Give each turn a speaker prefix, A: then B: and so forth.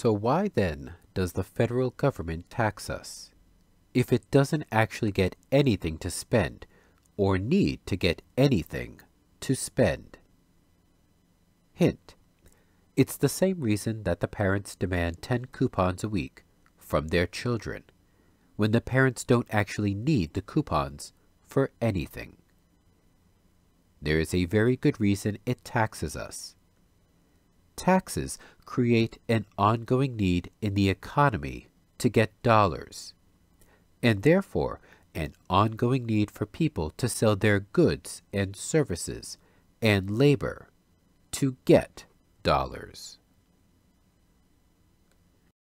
A: So why then does the federal government tax us? If it doesn't actually get anything to spend, or need to get anything to spend. Hint. It's the same reason that the parents demand 10 coupons a week from their children, when the parents don't actually need the coupons for anything. There is a very good reason it taxes us. Taxes create an ongoing need in the economy to get dollars, and therefore an ongoing need for people to sell their goods and services and labor to get dollars.